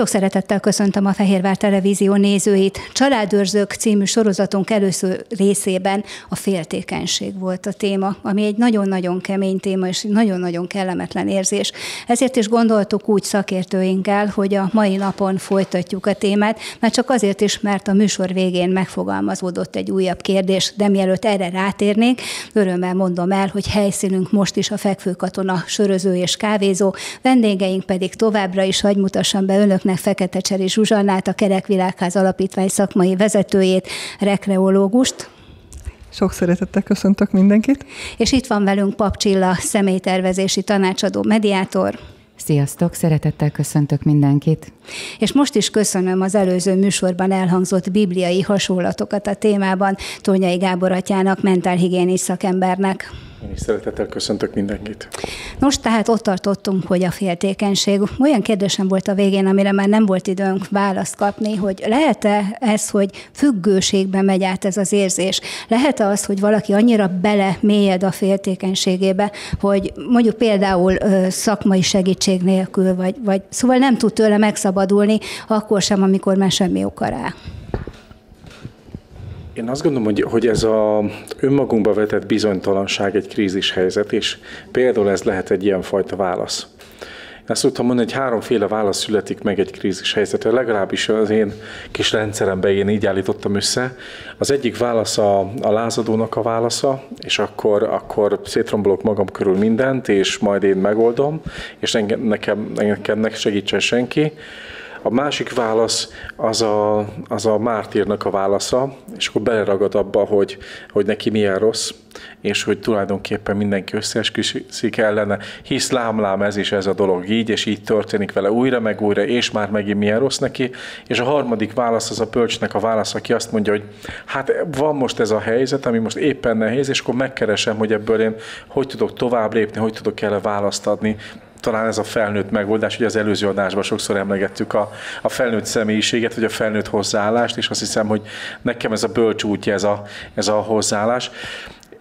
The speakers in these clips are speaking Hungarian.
Sok szeretettel köszöntöm a Fehérvár Televízió nézőit. Családőrzők című sorozatunk először részében a féltékenység volt a téma, ami egy nagyon-nagyon kemény téma és nagyon-nagyon kellemetlen érzés. Ezért is gondoltuk úgy szakértőinkkel, hogy a mai napon folytatjuk a témát, mert csak azért is, mert a műsor végén megfogalmazódott egy újabb kérdés, de mielőtt erre rátérnék, örömmel mondom el, hogy helyszínünk most is a fekvőkatona söröző és kávézó, vendégeink pedig továbbra is hagy mutassam be önöknek Fekete Cseri Zsuzsannát, a Kerekvilágház Alapítvány szakmai vezetőjét, rekreológust. Sok szeretettel köszöntök mindenkit. És itt van velünk Pap Csilla, személytervezési tanácsadó, mediátor. Sziasztok, szeretettel köszöntök mindenkit. És most is köszönöm az előző műsorban elhangzott bibliai hasonlatokat a témában Tónyai Gábor atyának, mentálhigiénis szakembernek. Én is szeretettel köszöntök mindenkit. Nos, tehát ott tartottunk, hogy a féltékenység. Olyan kérdésem volt a végén, amire már nem volt időnk választ kapni, hogy lehet-e ez, hogy függőségbe megy át ez az érzés? Lehet-e az, hogy valaki annyira bele mélyed a féltékenységébe, hogy mondjuk például szakmai segítség nélkül, vagy, vagy szóval nem tud tőle megszabadulni, akkor sem, amikor már semmi oka rá? Én azt gondolom, hogy, hogy ez a önmagunkba vetett bizonytalanság egy krízis helyzet, és például ez lehet egy ilyen fajta válasz. Én azt tudtam mondani, hogy háromféle válasz születik meg egy krízis helyzetre, legalábbis az én kis rendszeremben én így állítottam össze. Az egyik válasz a, a lázadónak a válasza, és akkor, akkor szétrombolok magam körül mindent, és majd én megoldom, és engem, nekem, nekem ne segítsen senki. A másik válasz az a, az a mártírnak a válasza, és akkor beleragad abba, hogy, hogy neki milyen rossz, és hogy tulajdonképpen mindenki összeesküszik ellene, hisz lámlám ez is ez a dolog így, és így történik vele újra, meg újra, és már megint milyen rossz neki. És a harmadik válasz az a pölcsnek a válasz, aki azt mondja, hogy hát van most ez a helyzet, ami most éppen nehéz, és akkor megkeresem, hogy ebből én hogy tudok tovább lépni, hogy tudok erre választ adni, talán ez a felnőtt megoldás, hogy az előző adásban sokszor emlegettük a, a felnőtt személyiséget, vagy a felnőtt hozzáállást, és azt hiszem, hogy nekem ez a bölcs útja, ez a, ez a hozzáállás.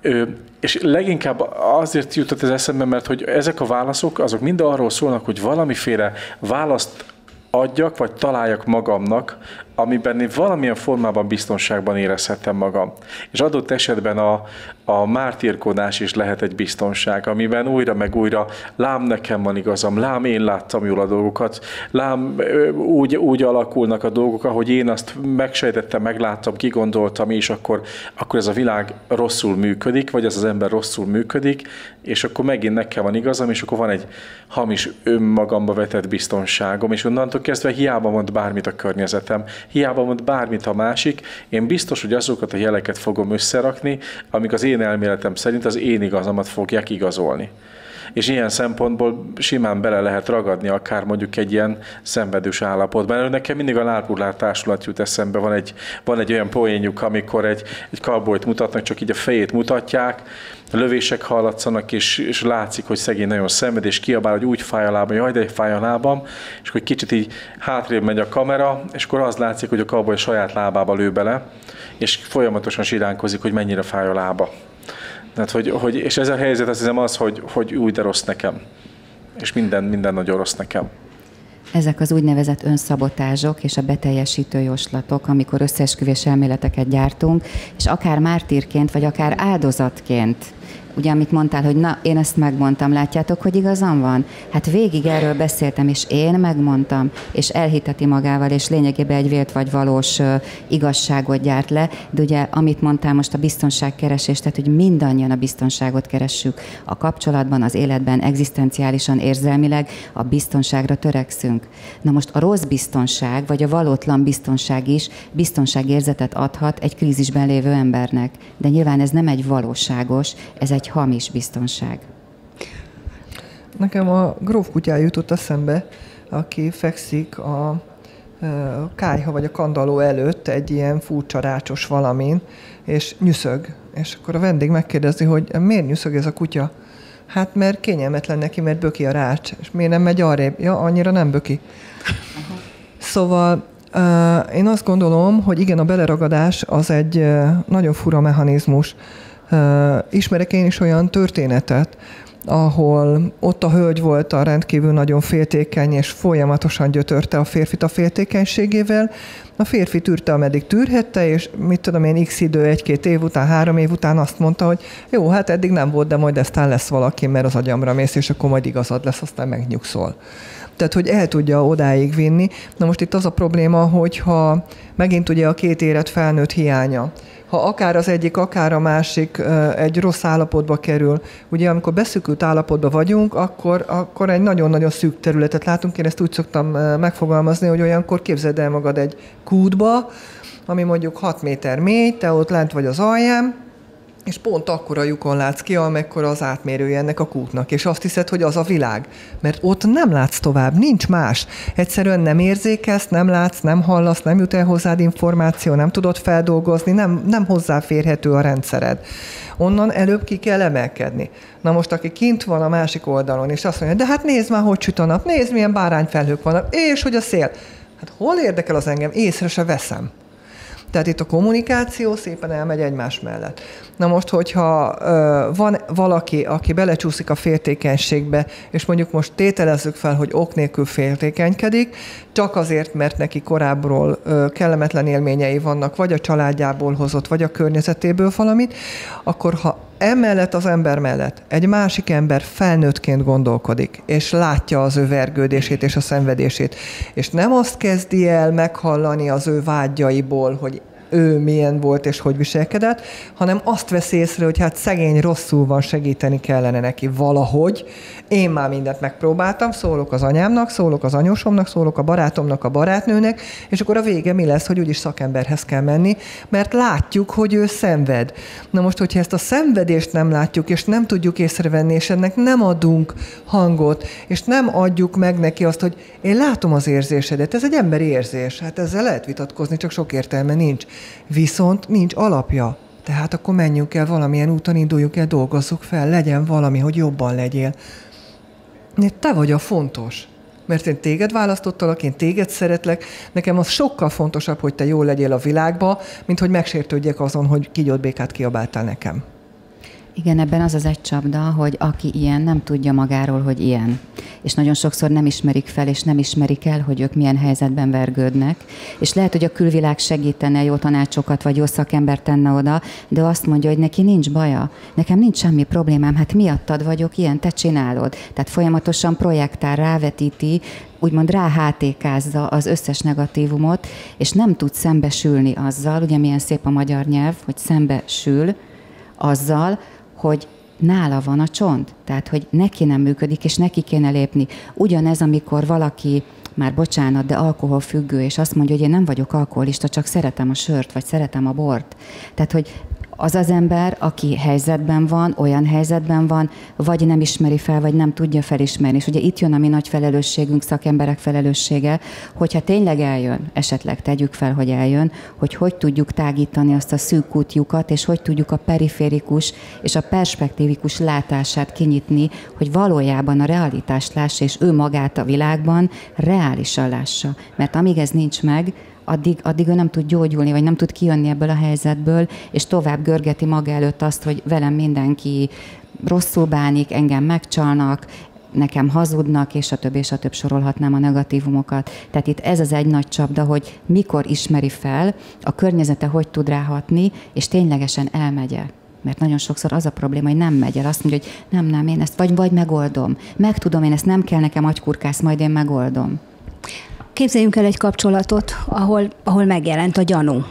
Ö, és leginkább azért jutott ez eszembe, mert hogy ezek a válaszok, azok mind arról szólnak, hogy valamiféle választ adjak, vagy találjak magamnak, amiben én valamilyen formában biztonságban érezhetem magam. És adott esetben a, a mártírkodás is lehet egy biztonság, amiben újra meg újra lám nekem van igazam, lám én láttam jól a dolgokat, lám úgy, úgy alakulnak a dolgok, ahogy én azt megsejtettem, megláttam, kigondoltam, és akkor, akkor ez a világ rosszul működik, vagy ez az ember rosszul működik, és akkor megint nekem van igazam, és akkor van egy hamis önmagamba vetett biztonságom, és onnantól kezdve hiába mond bármit a környezetem, hiába mond bármit a másik, én biztos, hogy azokat a jeleket fogom összerakni, amik az én elméletem szerint az én igazamat fogják igazolni és ilyen szempontból simán bele lehet ragadni akár mondjuk egy ilyen szenvedős állapotban. Nekem mindig a Nálpurlár társulat jut eszembe, van egy, van egy olyan poénjuk, amikor egy, egy kalbolyt mutatnak, csak így a fejét mutatják, a lövések hallatszanak, és, és látszik, hogy szegény nagyon szenved, és kiabál, hogy úgy fáj a lábam, jaj, de fáj a lábam, és akkor kicsit így hátrébb megy a kamera, és akkor az látszik, hogy a kalboly saját lábába lő bele, és folyamatosan siránkozik, hogy mennyire fáj a lába. Tehát, hogy, hogy, és ez a helyzet azt hiszem az, hogy, hogy úgy de rossz nekem. És minden, minden nagyon rossz nekem. Ezek az úgynevezett önszabotázsok és a beteljesítő jóslatok, amikor összeesküvés elméleteket gyártunk, és akár mártírként, vagy akár áldozatként ugye amit mondtál, hogy na, én ezt megmondtam, látjátok, hogy igazam van? Hát végig erről beszéltem, és én megmondtam, és elhiteti magával, és lényegében egy vélt vagy valós uh, igazságot gyárt le, de ugye, amit mondtál most a biztonságkeresés, tehát, hogy mindannyian a biztonságot keressük a kapcsolatban, az életben, egzisztenciálisan, érzelmileg a biztonságra törekszünk. Na most a rossz biztonság, vagy a valótlan biztonság is biztonságérzetet adhat egy krízisben lévő embernek. De nyilván ez nem egy valóságos, ez egy hamis biztonság. Nekem a gróf kutyája jutott eszembe, aki fekszik a kájha vagy a kandaló előtt egy ilyen furcsa rácsos valamin, és nyüszög. És akkor a vendég megkérdezi, hogy miért nyüszög ez a kutya? Hát mert kényelmetlen neki, mert böki a rács. És miért nem megy arrébb? Ja, annyira nem böki. Uh-huh. Szóval uh, én azt gondolom, hogy igen, a beleragadás az egy uh, nagyon fura mechanizmus. Ismerek én is olyan történetet, ahol ott a hölgy volt a rendkívül nagyon féltékeny, és folyamatosan gyötörte a férfit a féltékenységével. A férfi tűrte, ameddig tűrhette, és mit tudom én, x idő, egy-két év után, három év után azt mondta, hogy jó, hát eddig nem volt, de majd eztán lesz valaki, mert az agyamra mész, és akkor majd igazad lesz, aztán megnyugszol tehát hogy el tudja odáig vinni. Na most itt az a probléma, hogyha megint ugye a két éret felnőtt hiánya, ha akár az egyik, akár a másik egy rossz állapotba kerül, ugye amikor beszűkült állapotban vagyunk, akkor, akkor egy nagyon-nagyon szűk területet látunk. Én ezt úgy szoktam megfogalmazni, hogy olyankor képzeld el magad egy kútba, ami mondjuk 6 méter mély, te ott lent vagy az alján, és pont akkora lyukon látsz ki, amekkora az átmérője ennek a kútnak, és azt hiszed, hogy az a világ. Mert ott nem látsz tovább, nincs más. Egyszerűen nem érzékelsz, nem látsz, nem hallasz, nem jut el hozzád információ, nem tudod feldolgozni, nem, nem hozzáférhető a rendszered. Onnan előbb ki kell emelkedni. Na most, aki kint van a másik oldalon, és azt mondja, de hát nézd már, hogy süt a nap, nézd, milyen bárányfelhők vannak, és hogy a szél. Hát hol érdekel az engem? Észre se veszem. Tehát itt a kommunikáció szépen elmegy egymás mellett. Na most, hogyha ö, van valaki, aki belecsúszik a féltékenységbe, és mondjuk most tételezzük fel, hogy ok nélkül féltékenykedik, csak azért, mert neki korábbról ö, kellemetlen élményei vannak, vagy a családjából hozott, vagy a környezetéből valamit, akkor ha emellett az ember mellett egy másik ember felnőttként gondolkodik, és látja az ő vergődését és a szenvedését, és nem azt kezdi el meghallani az ő vágyaiból, hogy ő milyen volt és hogy viselkedett, hanem azt veszi észre, hogy hát szegény rosszul van, segíteni kellene neki valahogy. Én már mindent megpróbáltam, szólok az anyámnak, szólok az anyósomnak, szólok a barátomnak, a barátnőnek, és akkor a vége mi lesz, hogy úgyis szakemberhez kell menni, mert látjuk, hogy ő szenved. Na most, hogyha ezt a szenvedést nem látjuk, és nem tudjuk észrevenni, és ennek nem adunk hangot, és nem adjuk meg neki azt, hogy én látom az érzésedet, ez egy emberi érzés, hát ezzel lehet vitatkozni, csak sok értelme nincs viszont nincs alapja. Tehát akkor menjünk el valamilyen úton, induljuk el, dolgozzuk fel, legyen valami, hogy jobban legyél. Te vagy a fontos. Mert én téged választottalak, én téged szeretlek, nekem az sokkal fontosabb, hogy te jól legyél a világba, mint hogy megsértődjek azon, hogy kigyott békát kiabáltál nekem. Igen, ebben az az egy csapda, hogy aki ilyen, nem tudja magáról, hogy ilyen. És nagyon sokszor nem ismerik fel, és nem ismerik el, hogy ők milyen helyzetben vergődnek. És lehet, hogy a külvilág segítene, jó tanácsokat, vagy jó szakember tenne oda, de azt mondja, hogy neki nincs baja, nekem nincs semmi problémám, hát miattad vagyok ilyen, te csinálod. Tehát folyamatosan projektál, rávetíti, úgymond ráhátékázza az összes negatívumot, és nem tud szembesülni azzal, ugye milyen szép a magyar nyelv, hogy szembesül azzal, hogy nála van a csont, tehát hogy neki nem működik, és neki kéne lépni. Ugyanez, amikor valaki már bocsánat, de alkoholfüggő, és azt mondja, hogy én nem vagyok alkoholista, csak szeretem a sört, vagy szeretem a bort. Tehát, hogy az az ember, aki helyzetben van, olyan helyzetben van, vagy nem ismeri fel, vagy nem tudja felismerni. És ugye itt jön a mi nagy felelősségünk, szakemberek felelőssége, hogyha tényleg eljön, esetleg tegyük fel, hogy eljön, hogy hogy tudjuk tágítani azt a szűk kutyukat, és hogy tudjuk a periférikus és a perspektívikus látását kinyitni, hogy valójában a realitást lássa, és ő magát a világban reálisan lássa. Mert amíg ez nincs meg, addig, addig ő nem tud gyógyulni, vagy nem tud kijönni ebből a helyzetből, és tovább görgeti maga előtt azt, hogy velem mindenki rosszul bánik, engem megcsalnak, nekem hazudnak, és a több, és a több sorolhatnám a negatívumokat. Tehát itt ez az egy nagy csapda, hogy mikor ismeri fel, a környezete hogy tud ráhatni, és ténylegesen elmegye. Mert nagyon sokszor az a probléma, hogy nem megy el. Azt mondja, hogy nem, nem, én ezt vagy, vagy megoldom. Megtudom, én ezt nem kell nekem agykurkász, majd én megoldom. Képzeljünk el egy kapcsolatot, ahol, ahol megjelent a gyanú.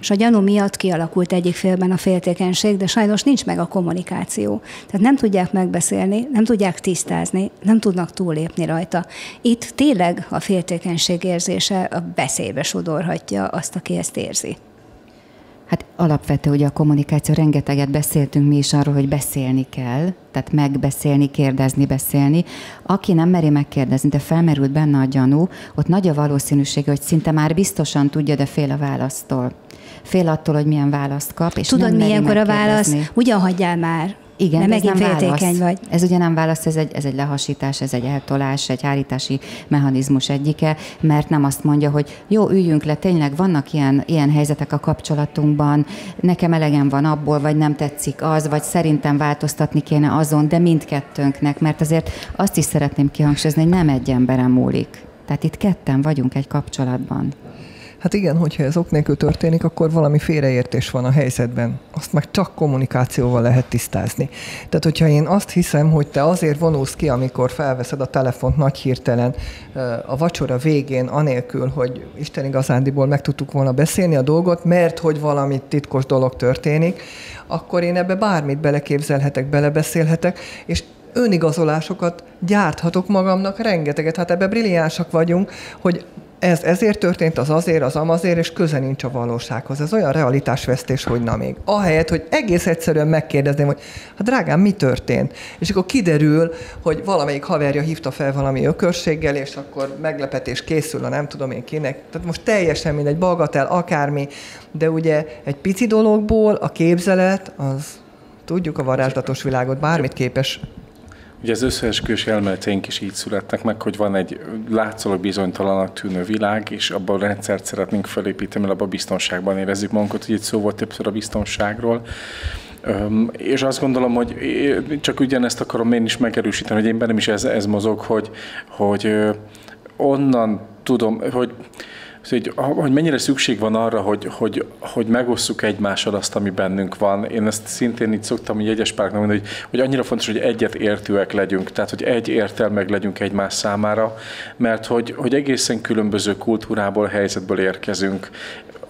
És a gyanú miatt kialakult egyik félben a féltékenység, de sajnos nincs meg a kommunikáció. Tehát nem tudják megbeszélni, nem tudják tisztázni, nem tudnak túlépni rajta. Itt tényleg a féltékenység érzése a beszélybe sodorhatja azt, aki ezt érzi. Hát alapvető, hogy a kommunikáció, rengeteget beszéltünk mi is arról, hogy beszélni kell, tehát megbeszélni, kérdezni, beszélni. Aki nem meri megkérdezni, de felmerült benne a gyanú, ott nagy a valószínűség, hogy szinte már biztosan tudja, de fél a választól. Fél attól, hogy milyen választ kap, és Tudod, nem milyenkor a válasz? Ugyan hagyjál már Igen, ez nem féltékeny vagy. Ez ugye nem válasz, ez egy, ez egy lehasítás, ez egy eltolás, egy hárítási mechanizmus egyike, mert nem azt mondja, hogy jó, üljünk le, tényleg vannak ilyen, ilyen helyzetek a kapcsolatunkban, nekem elegem van abból, vagy nem tetszik az, vagy szerintem változtatni kéne azon, de mindkettőnknek, mert azért azt is szeretném kihangsúlyozni, hogy nem egy emberem múlik. Tehát itt ketten vagyunk egy kapcsolatban. Hát igen, hogyha ez ok nélkül történik, akkor valami félreértés van a helyzetben. Azt meg csak kommunikációval lehet tisztázni. Tehát, hogyha én azt hiszem, hogy te azért vonulsz ki, amikor felveszed a telefont nagy hirtelen a vacsora végén, anélkül, hogy Isten igazándiból meg tudtuk volna beszélni a dolgot, mert hogy valami titkos dolog történik, akkor én ebbe bármit beleképzelhetek, belebeszélhetek, és önigazolásokat gyárthatok magamnak rengeteget. Hát ebbe brilliánsak vagyunk, hogy ez ezért történt, az azért, az amazért, és köze nincs a valósághoz. Ez olyan realitásvesztés, hogy na még. Ahelyett, hogy egész egyszerűen megkérdezném, hogy hát drágám, mi történt? És akkor kiderül, hogy valamelyik haverja hívta fel valami ökörséggel, és akkor meglepetés készül a nem tudom én kinek. Tehát most teljesen mindegy, bagatel, akármi, de ugye egy pici dologból a képzelet, az tudjuk a varázslatos világot, bármit képes Ugye az összeesküvés elméleteink is így születtek meg, hogy van egy látszólag bizonytalanak tűnő világ, és abban a rendszert szeretnénk felépíteni, mert abban biztonságban érezzük magunkat, hogy itt szó volt többször a biztonságról. És azt gondolom, hogy csak ugyanezt akarom én is megerősíteni, hogy én bennem is ez, ez mozog, hogy, hogy onnan tudom, hogy hogy, hogy mennyire szükség van arra, hogy, hogy, hogy megosszuk egymással azt, ami bennünk van. Én ezt szintén így szoktam így egyes párknak mondani, hogy, hogy annyira fontos, hogy egyet értőek legyünk, tehát hogy egy értelmeg legyünk egymás számára, mert hogy, hogy egészen különböző kultúrából, helyzetből érkezünk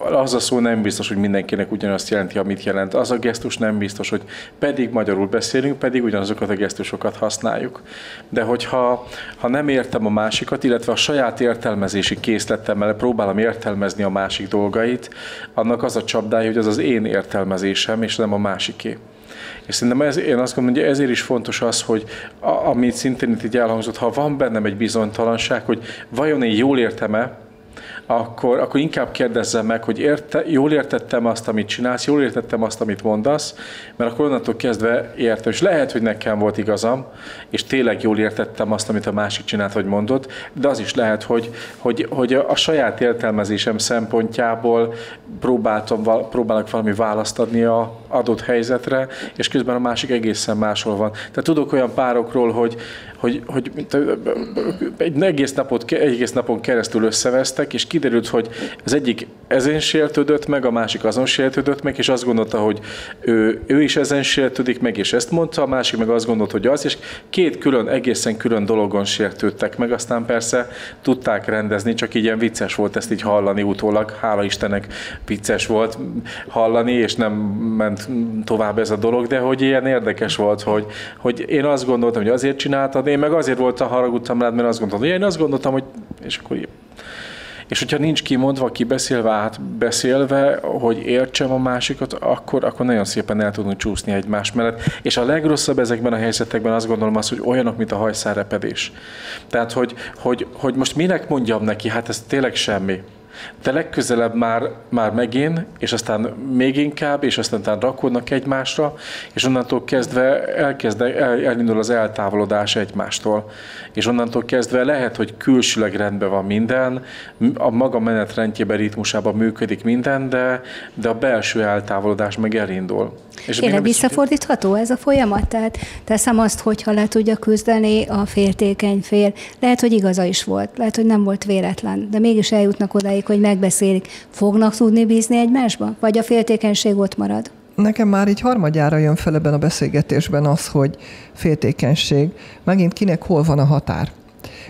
az a szó nem biztos, hogy mindenkinek ugyanazt jelenti, amit jelent. Az a gesztus nem biztos, hogy pedig magyarul beszélünk, pedig ugyanazokat a gesztusokat használjuk. De hogyha ha nem értem a másikat, illetve a saját értelmezési készletemmel próbálom értelmezni a másik dolgait, annak az a csapdája, hogy az az én értelmezésem, és nem a másiké. És szerintem ez, én azt gondolom, hogy ezért is fontos az, hogy a, amit szintén itt így elhangzott, ha van bennem egy bizonytalanság, hogy vajon én jól értem-e, akkor, akkor inkább kérdezzem meg, hogy érte, jól értettem azt, amit csinálsz, jól értettem azt, amit mondasz, mert akkor onnantól kezdve értem. És lehet, hogy nekem volt igazam, és tényleg jól értettem azt, amit a másik csinált, vagy mondott, de az is lehet, hogy, hogy, hogy a saját értelmezésem szempontjából próbáltam, próbálok valami választ adni a adott helyzetre, és közben a másik egészen máshol van. Tehát tudok olyan párokról, hogy, hogy, hogy egy egész, napot, egy egész napon keresztül összevesztek, és kiderült, hogy az egyik ezen sértődött meg, a másik azon sértődött meg, és azt gondolta, hogy ő, ő is ezen sértődik meg, és ezt mondta, a másik meg azt gondolta, hogy az, és két külön, egészen külön dologon sértődtek meg, aztán persze tudták rendezni, csak így ilyen vicces volt ezt így hallani utólag, hála Istennek vicces volt hallani, és nem ment tovább ez a dolog, de hogy ilyen érdekes volt, hogy, hogy én azt gondoltam, hogy azért csináltad, én meg azért voltam haragudtam rád, mert azt gondoltam, hogy én azt gondoltam, hogy és akkor és hogyha nincs kimondva, kibeszélve, átbeszélve, hogy értsem a másikat, akkor, akkor nagyon szépen el tudunk csúszni egymás mellett. És a legrosszabb ezekben a helyzetekben azt gondolom az, hogy olyanok, mint a hajszárepedés. Tehát, hogy, hogy, hogy most minek mondjam neki, hát ez tényleg semmi de legközelebb már, már megint, és aztán még inkább, és aztán utána rakódnak egymásra, és onnantól kezdve elkezd, el, elindul az eltávolodás egymástól. És onnantól kezdve lehet, hogy külsőleg rendben van minden, a maga menetrendjében, ritmusában működik minden, de, de a belső eltávolodás meg elindul. És Tényleg visszafordítható ez a folyamat? Tehát teszem azt, hogyha le tudja küzdeni a féltékeny fél. Lehet, hogy igaza is volt, lehet, hogy nem volt véletlen, de mégis eljutnak odáig, hogy megbeszélik. Fognak tudni bízni egymásba? Vagy a féltékenység ott marad? Nekem már így harmadjára jön fel ebben a beszélgetésben az, hogy féltékenység. Megint kinek hol van a határ?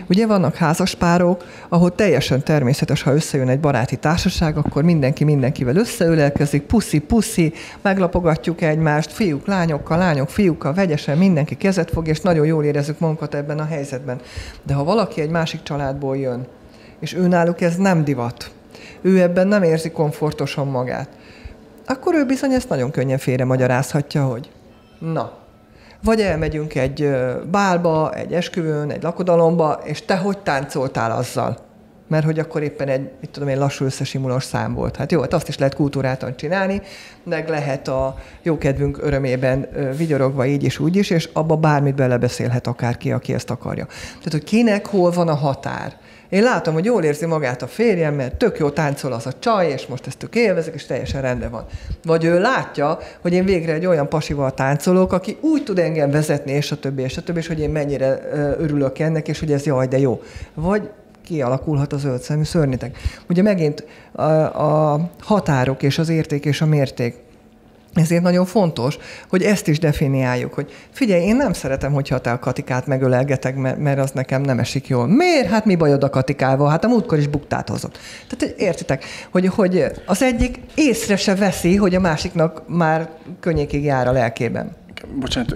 Ugye vannak házaspárok, ahol teljesen természetes, ha összejön egy baráti társaság, akkor mindenki mindenkivel összeülelkezik, puszi, puszi, meglapogatjuk egymást, fiúk lányokkal, lányok fiúkkal, vegyesen mindenki kezet fog, és nagyon jól érezzük magunkat ebben a helyzetben. De ha valaki egy másik családból jön, és ő náluk ez nem divat, ő ebben nem érzi komfortosan magát, akkor ő bizony ezt nagyon könnyen félre magyarázhatja, hogy na, vagy elmegyünk egy bálba, egy esküvőn, egy lakodalomba, és te hogy táncoltál azzal? mert hogy akkor éppen egy, mit tudom én, lassú összesimulós szám volt. Hát jó, hát azt is lehet kultúrátan csinálni, meg lehet a jókedvünk örömében vigyorogva így is, úgy is, és abba bármit belebeszélhet akárki, aki ezt akarja. Tehát, hogy kinek hol van a határ. Én látom, hogy jól érzi magát a férjem, mert tök jó táncol az a csaj, és most ezt tök élvezek, és teljesen rendben van. Vagy ő látja, hogy én végre egy olyan pasival táncolok, aki úgy tud engem vezetni, és a többi, és a többi, és hogy én mennyire örülök ennek, és hogy ez jaj, de jó. Vagy kialakulhat a zöld szemű szörnyetek. Ugye megint a, a határok és az érték és a mérték ezért nagyon fontos, hogy ezt is definiáljuk, hogy figyelj, én nem szeretem, hogyha te a katikát megölelgetek, mert az nekem nem esik jól. Miért? Hát mi bajod a katikával? Hát a múltkor is buktát hozott. Tehát értitek, hogy, hogy az egyik észre se veszi, hogy a másiknak már könnyékig jár a lelkében bocsánat,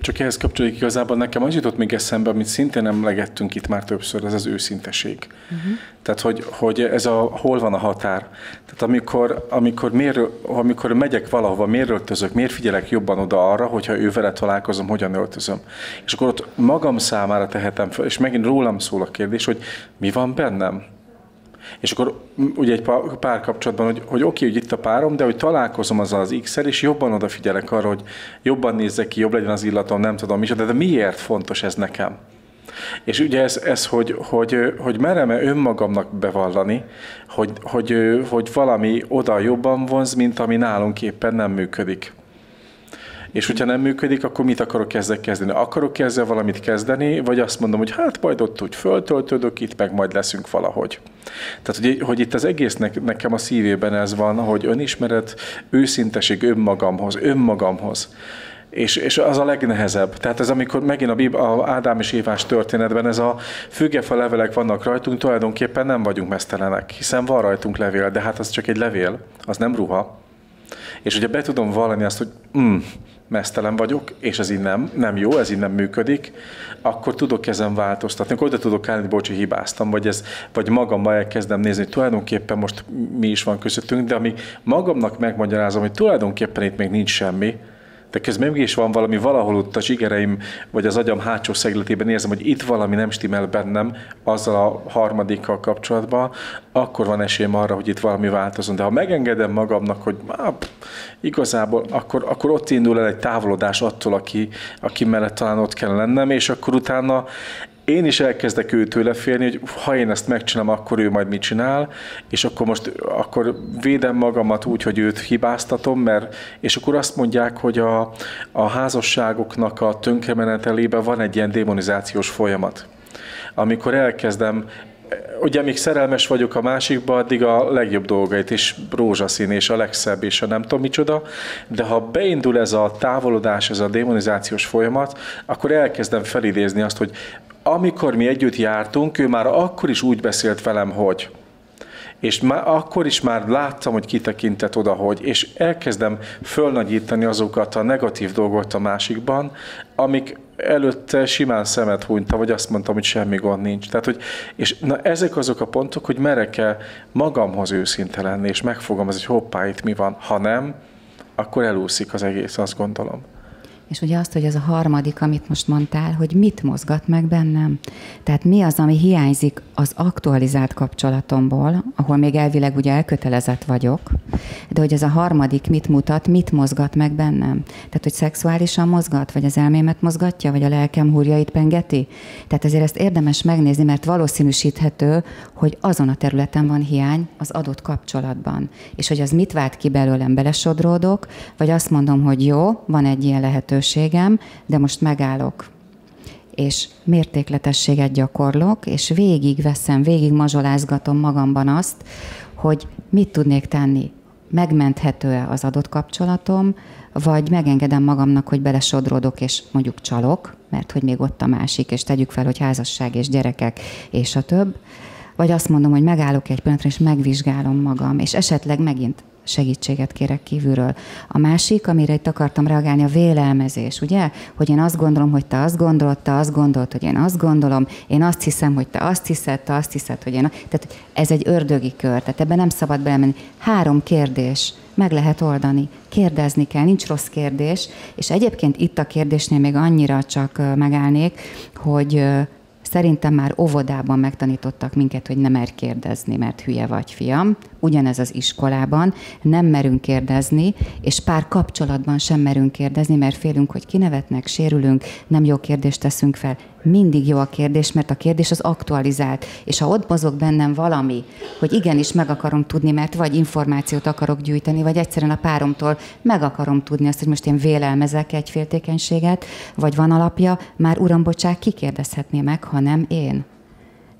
csak ehhez kapcsolódik igazából nekem az jutott még eszembe, amit szintén emlegettünk itt már többször, ez az őszinteség. Uh-huh. Tehát, hogy, hogy ez a, hol van a határ. Tehát amikor, amikor, miért, amikor megyek valahova, miért öltözök, miért figyelek jobban oda arra, hogyha ő vele találkozom, hogyan öltözöm. És akkor ott magam számára tehetem fel, és megint rólam szól a kérdés, hogy mi van bennem és akkor ugye egy pár kapcsolatban, hogy, hogy oké, hogy itt a párom, de hogy találkozom azzal az x és jobban odafigyelek arra, hogy jobban nézzek ki, jobb legyen az illatom, nem tudom de, de miért fontos ez nekem? És ugye ez, ez hogy, hogy, hogy merem-e önmagamnak bevallani, hogy, hogy, hogy valami oda jobban vonz, mint ami nálunk éppen nem működik. És hogyha nem működik, akkor mit akarok ezzel kezdeni? Akarok ezzel valamit kezdeni, vagy azt mondom, hogy hát majd ott úgy föltöltődök, itt meg majd leszünk valahogy. Tehát, hogy, hogy itt az egésznek nekem a szívében ez van, hogy önismeret, őszinteség önmagamhoz, önmagamhoz. És, és az a legnehezebb. Tehát ez amikor megint a, Bib, a Ádám és Évás történetben ez a fügefa levelek vannak rajtunk, tulajdonképpen nem vagyunk mesztelenek, hiszen van rajtunk levél, de hát az csak egy levél, az nem ruha. És ugye be tudom vallani azt, hogy mm, mesztelen vagyok, és ez így nem, nem jó, ez így nem működik, akkor tudok ezen változtatni, akkor oda tudok állni, hogy bocsi, hibáztam, vagy, ez, vagy magammal elkezdem nézni, hogy tulajdonképpen most mi is van közöttünk, de ami magamnak megmagyarázom, hogy tulajdonképpen itt még nincs semmi, de közben mégis van valami valahol ott a zsigereim, vagy az agyam hátsó szegletében érzem, hogy itt valami nem stimmel bennem azzal a harmadikkal kapcsolatban, akkor van esélyem arra, hogy itt valami változon. De ha megengedem magamnak, hogy á, igazából akkor, akkor ott indul el egy távolodás attól, aki, aki mellett talán ott kell lennem, és akkor utána én is elkezdek őtőle félni, hogy ha én ezt megcsinálom, akkor ő majd mit csinál, és akkor most akkor védem magamat úgy, hogy őt hibáztatom, mert, és akkor azt mondják, hogy a, a házasságoknak a tönkremenetelében van egy ilyen demonizációs folyamat. Amikor elkezdem ugye amíg szerelmes vagyok a másikba, addig a legjobb dolgait is rózsaszín és a legszebb és a nem tudom micsoda, de ha beindul ez a távolodás, ez a demonizációs folyamat, akkor elkezdem felidézni azt, hogy amikor mi együtt jártunk, ő már akkor is úgy beszélt velem, hogy és már akkor is már láttam, hogy kitekintett oda, hogy, és elkezdem fölnagyítani azokat a negatív dolgokat a másikban, amik előtte simán szemet hunyta, vagy azt mondtam, hogy semmi gond nincs. Tehát, hogy, és na, ezek azok a pontok, hogy merek-e magamhoz őszinte lenni, és megfogalmazni, hogy hoppá, itt mi van. Ha nem, akkor elúszik az egész, azt gondolom. És ugye azt, hogy ez a harmadik, amit most mondtál, hogy mit mozgat meg bennem. Tehát mi az, ami hiányzik az aktualizált kapcsolatomból, ahol még elvileg ugye elkötelezett vagyok, de hogy ez a harmadik mit mutat, mit mozgat meg bennem. Tehát, hogy szexuálisan mozgat, vagy az elmémet mozgatja, vagy a lelkem húrjait pengeti. Tehát ezért ezt érdemes megnézni, mert valószínűsíthető, hogy azon a területen van hiány az adott kapcsolatban. És hogy az mit vált ki belőlem, belesodródok, vagy azt mondom, hogy jó, van egy ilyen lehetőség, felelősségem, de most megállok és mértékletességet gyakorlok, és végig veszem, végig mazsolázgatom magamban azt, hogy mit tudnék tenni. Megmenthető-e az adott kapcsolatom, vagy megengedem magamnak, hogy belesodródok, és mondjuk csalok, mert hogy még ott a másik, és tegyük fel, hogy házasság és gyerekek, és a több. Vagy azt mondom, hogy megállok egy pillanatra, és megvizsgálom magam, és esetleg megint segítséget kérek kívülről. A másik, amire itt akartam reagálni, a vélelmezés, ugye? Hogy én azt gondolom, hogy te azt gondolod, te azt gondolod, hogy én azt gondolom, én azt hiszem, hogy te azt hiszed, te azt hiszed, hogy én... Tehát ez egy ördögi kör, tehát ebben nem szabad belemenni. Három kérdés, meg lehet oldani. Kérdezni kell, nincs rossz kérdés, és egyébként itt a kérdésnél még annyira csak megállnék, hogy Szerintem már óvodában megtanítottak minket, hogy nem mer kérdezni, mert hülye vagy fiam. Ugyanez az iskolában, nem merünk kérdezni, és pár kapcsolatban sem merünk kérdezni, mert félünk, hogy kinevetnek, sérülünk, nem jó kérdést teszünk fel. Mindig jó a kérdés, mert a kérdés az aktualizált. És ha ott mozog bennem valami, hogy igenis meg akarom tudni, mert vagy információt akarok gyűjteni, vagy egyszerűen a páromtól meg akarom tudni azt, hogy most én vélelmezek egy féltékenységet, vagy van alapja, már uram, bocsák, kikérdezhetné meg, ha nem én.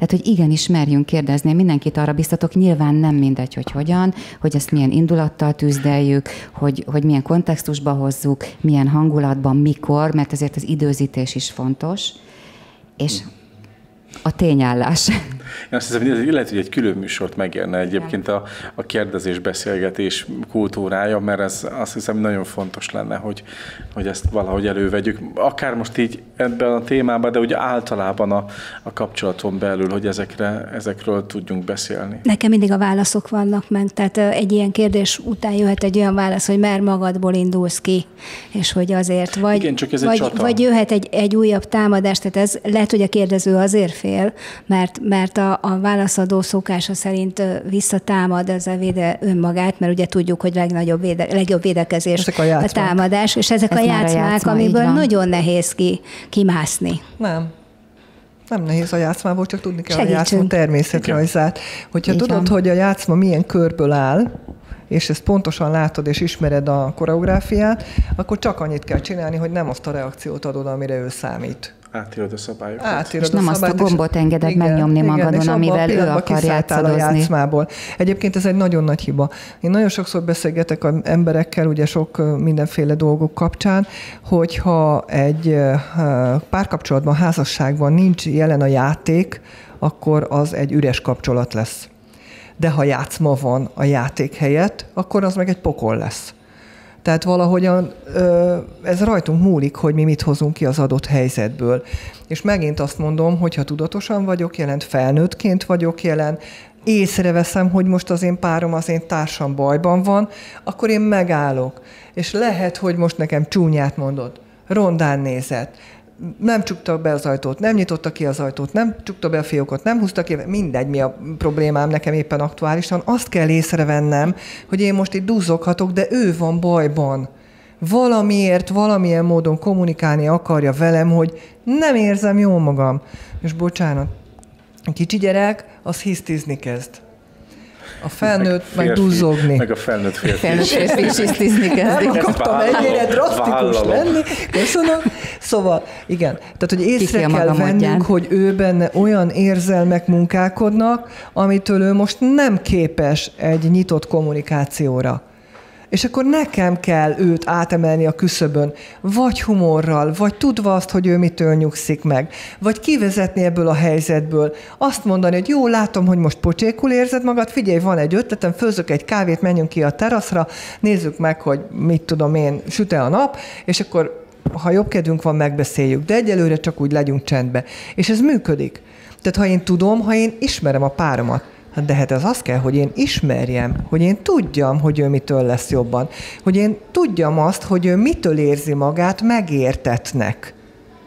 Tehát, hogy igenis merjünk kérdezni, mindenkit arra biztatok, nyilván nem mindegy, hogy hogyan, hogy ezt milyen indulattal tűzdeljük, hogy, hogy milyen kontextusba hozzuk, milyen hangulatban, mikor, mert ezért az időzítés is fontos. És a tényállás. Én azt hiszem, hogy lehet, hogy egy külön műsort megérne egyébként a, a kérdezés-beszélgetés kultúrája, mert ez azt hiszem nagyon fontos lenne, hogy, hogy ezt valahogy elővegyük. Akár most így ebben a témában, de ugye általában a, a kapcsolaton belül, hogy ezekre, ezekről tudjunk beszélni. Nekem mindig a válaszok vannak meg, tehát egy ilyen kérdés után jöhet egy olyan válasz, hogy már magadból indulsz ki, és hogy azért, vagy, Igen, csak ez vagy, egy vagy jöhet egy, egy újabb támadás, tehát ez lehet, hogy a kérdező azért fél, mert, mert a, a válaszadó szokása szerint visszatámad ezzel véde önmagát, mert ugye tudjuk, hogy legnagyobb véde, legjobb védekezés a, a támadás, és ezek Ez a már a játszmák, játszma, amiből nagyon nehéz ki, kimászni. Nem. Nem nehéz a játszmából, csak tudni kell Segítsünk. a játszma természetrajzát. Hogyha Így tudod, van. hogy a játszma milyen körből áll, és ezt pontosan látod és ismered a koreográfiát, akkor csak annyit kell csinálni, hogy nem azt a reakciót adod, amire ő számít. Átírod a szabályokat. Átírod És nem azt a gombot engeded megnyomni magadon, és abban a amivel ő akar kiszálltál a játszadozni. játszmából. Egyébként ez egy nagyon nagy hiba. Én nagyon sokszor beszélgetek az emberekkel, ugye sok mindenféle dolgok kapcsán, hogyha egy párkapcsolatban, házasságban nincs jelen a játék, akkor az egy üres kapcsolat lesz. De ha játszma van a játék helyett, akkor az meg egy pokol lesz. Tehát valahogyan ez rajtunk múlik, hogy mi mit hozunk ki az adott helyzetből. És megint azt mondom, hogy ha tudatosan vagyok jelen, felnőttként vagyok jelen, észreveszem, hogy most az én párom, az én társam bajban van, akkor én megállok. És lehet, hogy most nekem csúnyát mondod, rondán nézett, nem csukta be az ajtót, nem nyitotta ki az ajtót, nem csukta be a fiókot, nem húzta ki, mindegy, mi a problémám nekem éppen aktuálisan, azt kell észrevennem, hogy én most itt duzzoghatok, de ő van bajban. Valamiért, valamilyen módon kommunikálni akarja velem, hogy nem érzem jól magam. És bocsánat, kicsi gyerek, az hisztizni kezd. A felnőtt meg, férfi, duzzogni. Meg a felnőtt férfi. Felnőtt is. férfi is isztizni kezdik. Nem akartam ennyire drasztikus vállalom. lenni. Köszönöm. Szóval, igen, tehát, hogy észre Kiki kell vennünk, hogy ő benne olyan érzelmek munkálkodnak, amitől ő most nem képes egy nyitott kommunikációra. És akkor nekem kell őt átemelni a küszöbön, vagy humorral, vagy tudva azt, hogy ő mitől nyugszik meg, vagy kivezetni ebből a helyzetből, azt mondani, hogy jó, látom, hogy most pocsékul érzed magad, figyelj, van egy ötletem, főzök egy kávét, menjünk ki a teraszra, nézzük meg, hogy mit tudom én, süte a nap, és akkor ha jobb kedvünk van, megbeszéljük, de egyelőre csak úgy legyünk csendbe. És ez működik. Tehát ha én tudom, ha én ismerem a páromat, Hát de hát ez az kell, hogy én ismerjem, hogy én tudjam, hogy ő mitől lesz jobban, hogy én tudjam azt, hogy ő mitől érzi magát megértetnek.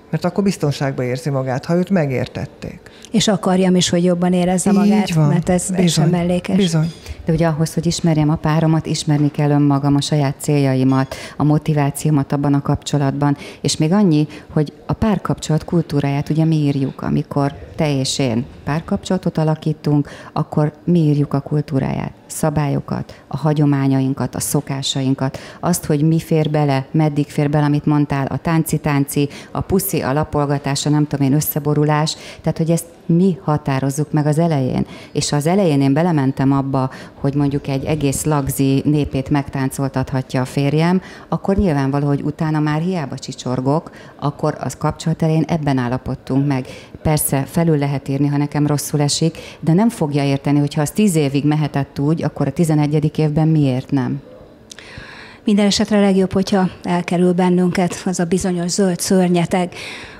Mert akkor biztonságban érzi magát, ha őt megértették. És akarjam is, hogy jobban érezze magát, Így van. mert ez, ez sem mellékes. Bizony. De ugye ahhoz, hogy ismerjem a páromat, ismerni kell önmagam, a saját céljaimat, a motivációmat abban a kapcsolatban. És még annyi, hogy a párkapcsolat kultúráját ugye mi írjuk, amikor te és én párkapcsolatot alakítunk, akkor mi írjuk a kultúráját, szabályokat, a hagyományainkat, a szokásainkat, azt, hogy mi fér bele, meddig fér bele, amit mondtál, a tánci-tánci, a puszi, a lapolgatás, a nem tudom én, összeborulás, tehát hogy ezt mi határozzuk meg az elején. És ha az elején én belementem abba, hogy mondjuk egy egész lagzi népét megtáncoltathatja a férjem, akkor nyilvánvaló, hogy utána már hiába csicsorgok, akkor az kapcsolat elején ebben állapodtunk meg. Persze felül lehet írni, ha nekem rosszul esik, de nem fogja érteni, hogy ha az tíz évig mehetett úgy, akkor a tizenegyedik évben miért nem? Minden esetre legjobb, hogyha elkerül bennünket az a bizonyos zöld szörnyeteg,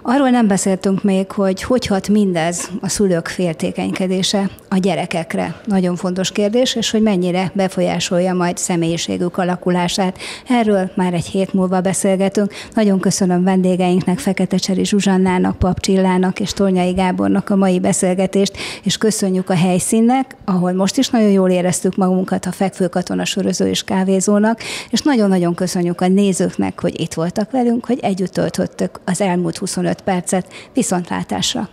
Arról nem beszéltünk még, hogy hogy hat mindez a szülők féltékenykedése a gyerekekre. Nagyon fontos kérdés, és hogy mennyire befolyásolja majd személyiségük alakulását. Erről már egy hét múlva beszélgetünk. Nagyon köszönöm vendégeinknek, Fekete Cseri Zsuzsannának, Pap Csillának és Tornyai Gábornak a mai beszélgetést, és köszönjük a helyszínnek, ahol most is nagyon jól éreztük magunkat a Fekvő Katona Söröző és Kávézónak, és nagyon-nagyon köszönjük a nézőknek, hogy itt voltak velünk, hogy együtt töltöttük az elmúlt 25 percet. Viszontlátásra!